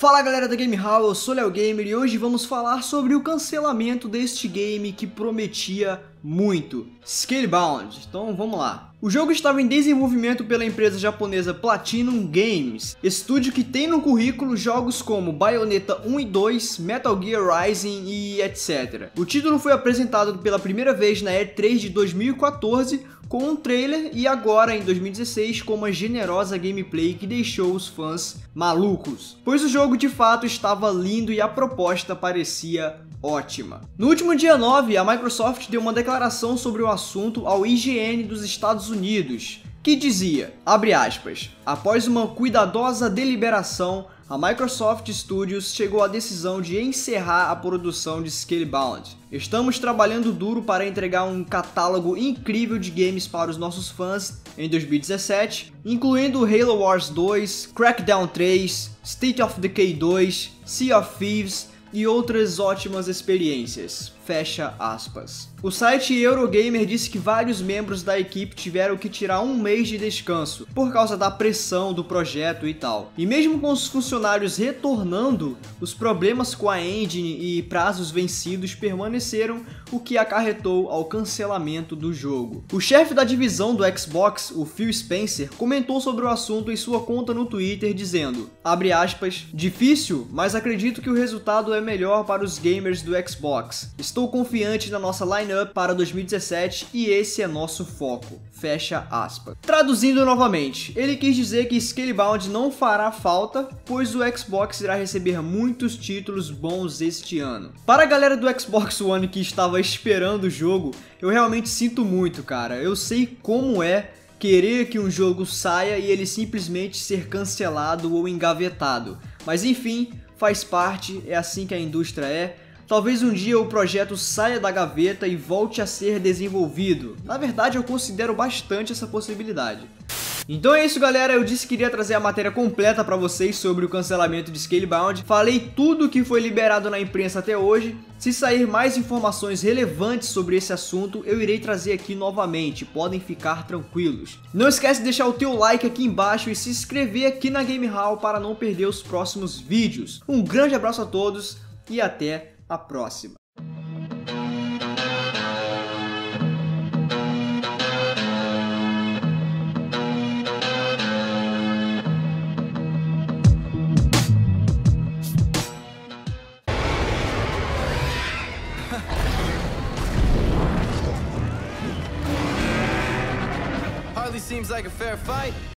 Fala galera da Game Hall, eu sou Léo Gamer e hoje vamos falar sobre o cancelamento deste game que prometia muito, Scalebound. Então vamos lá. O jogo estava em desenvolvimento pela empresa japonesa Platinum Games, estúdio que tem no currículo jogos como Bayonetta 1 e 2, Metal Gear Rising e etc. O título foi apresentado pela primeira vez na E3 de 2014 com um trailer e agora em 2016 com uma generosa gameplay que deixou os fãs malucos, pois o jogo de fato estava lindo e a proposta parecia ótima. No último dia 9, a Microsoft deu uma declaração sobre o assunto ao IGN dos Estados Unidos, que dizia, abre aspas, após uma cuidadosa deliberação, a Microsoft Studios chegou à decisão de encerrar a produção de Scalebound. Estamos trabalhando duro para entregar um catálogo incrível de games para os nossos fãs em 2017, incluindo Halo Wars 2, Crackdown 3, State of Decay 2, Sea of Thieves e outras ótimas experiências. Fecha aspas. O site Eurogamer disse que vários membros da equipe tiveram que tirar um mês de descanso por causa da pressão do projeto e tal. E mesmo com os funcionários retornando, os problemas com a engine e prazos vencidos permaneceram, o que acarretou ao cancelamento do jogo. O chefe da divisão do Xbox, o Phil Spencer, comentou sobre o assunto em sua conta no Twitter dizendo, abre aspas, difícil, mas acredito que o resultado é melhor para os gamers do Xbox. Estou confiante na nossa lineup para 2017 e esse é nosso foco. Fecha aspas. Traduzindo novamente, ele quis dizer que Scalebound não fará falta, pois o Xbox irá receber muitos títulos bons este ano. Para a galera do Xbox One que estava esperando o jogo, eu realmente sinto muito, cara. Eu sei como é querer que um jogo saia e ele simplesmente ser cancelado ou engavetado. Mas enfim, faz parte, é assim que a indústria é. Talvez um dia o projeto saia da gaveta e volte a ser desenvolvido. Na verdade, eu considero bastante essa possibilidade. Então é isso galera, eu disse que iria trazer a matéria completa para vocês sobre o cancelamento de Scalebound. Falei tudo o que foi liberado na imprensa até hoje. Se sair mais informações relevantes sobre esse assunto, eu irei trazer aqui novamente, podem ficar tranquilos. Não esquece de deixar o teu like aqui embaixo e se inscrever aqui na Game Hall para não perder os próximos vídeos. Um grande abraço a todos e até a próxima. Hardly seems like a fair fight.